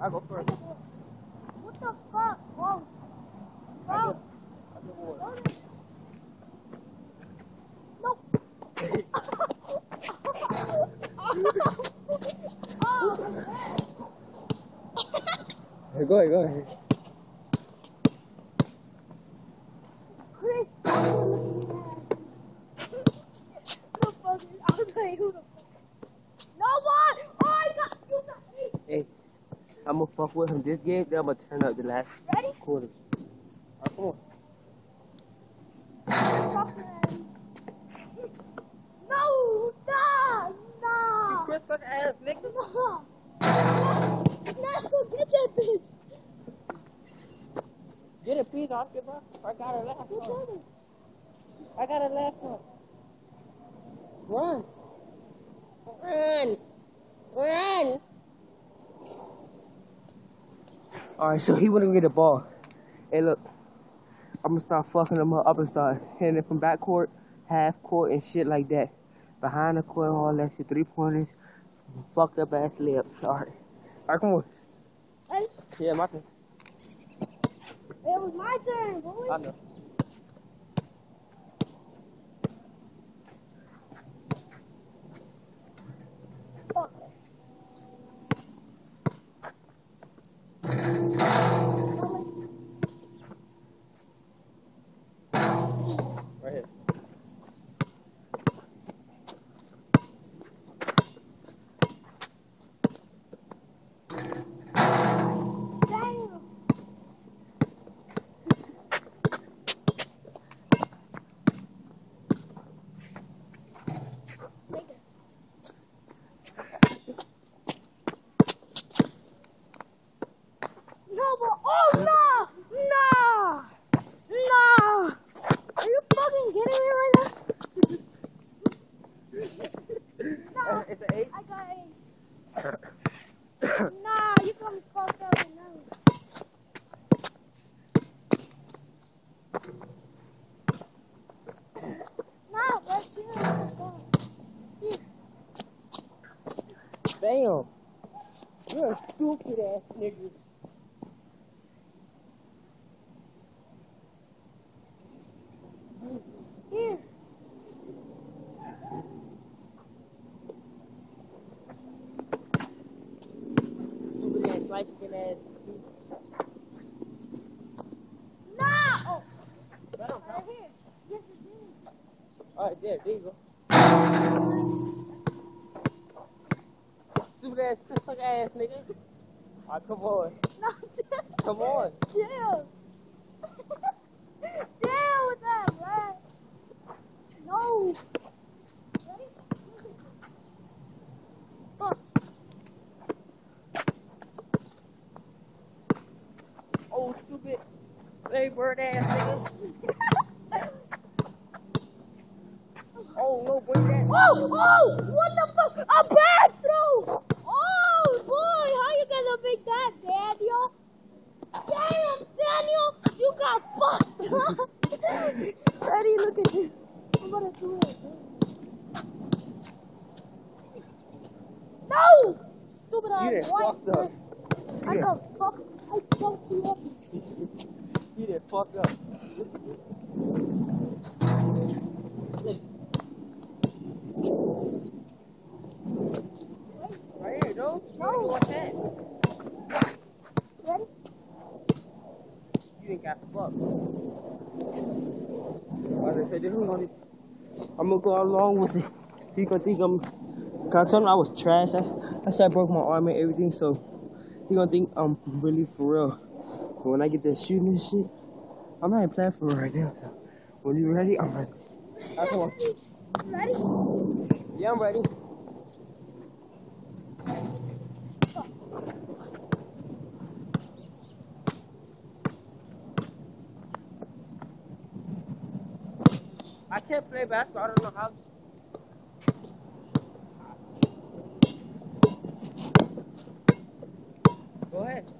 I go first. What the fuck? Whoa. Whoa. Nope. oh, go ahead, go ahead. I'm gonna fuck with him this game, then I'm gonna turn up the last Ready? quarters. Alright, come on. No, nah, nah. Chris ass nigga. No. Let's go get that bitch. Get a piece off your bro. I got her last What's one. on I got her last one. Run. Run. Run. Alright, so he wouldn't get the ball. Hey, look. I'm gonna start fucking him up. I'm gonna start hitting it from back court, half court, and shit like that. Behind the court, all that shit. Three pointers. Fucked up ass layups. Alright. Alright, come on. Hey. Yeah, my turn. It was my turn, boy. I know. Fuck. Right here. Damn. Take it. No, but oh no, no, no! Are you fucking kidding me right now? no, It's an eight. I got eight. nah, you come fucked up right now. No, but you know, Damn. You're a stupid ass nigga. here. Stupid ass light skin ass. No! Oh, Right on, right here. Yes, it is. Alright, there, there you go. Ass, suck ass nigga. Alright, come on. No, Come on. chill. chill with that, man. No. Fuck. Oh, stupid. Hey, bird ass nigga. Oh, no, bring that. Oh, oh, what the fuck? A bad throw. Oh, boy, how you gonna make that, Daniel? Damn, Daniel, you got Ready, look at this. I'm gonna do it. No! Stupid ass white fucked up. I Yeah. got fucked. I fucked you up. You done fucked up. Right here, no? No. What's that? Ready? You ain't got the fuck. I said, this is gonna, I'm gonna go along with it. He gonna think I'm. Cause I told him I was trash. I, I said I broke my arm and everything, so he gonna think I'm really for real. But when I get that shooting and shit, I'm not even playing for it right now. So when you ready, I'm ready. Alright, come on. Ready? Yeah, I'm ready. I can't play basketball. I don't know how. Go ahead.